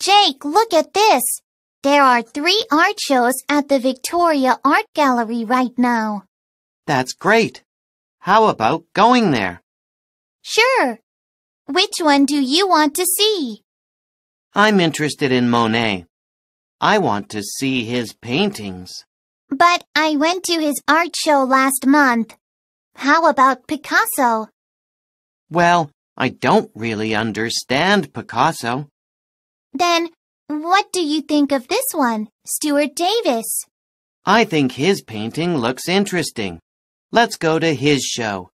Jake, look at this. There are three art shows at the Victoria Art Gallery right now. That's great. How about going there? Sure. Which one do you want to see? I'm interested in Monet. I want to see his paintings. But I went to his art show last month. How about Picasso? Well, I don't really understand Picasso. Then, what do you think of this one, Stuart Davis? I think his painting looks interesting. Let's go to his show.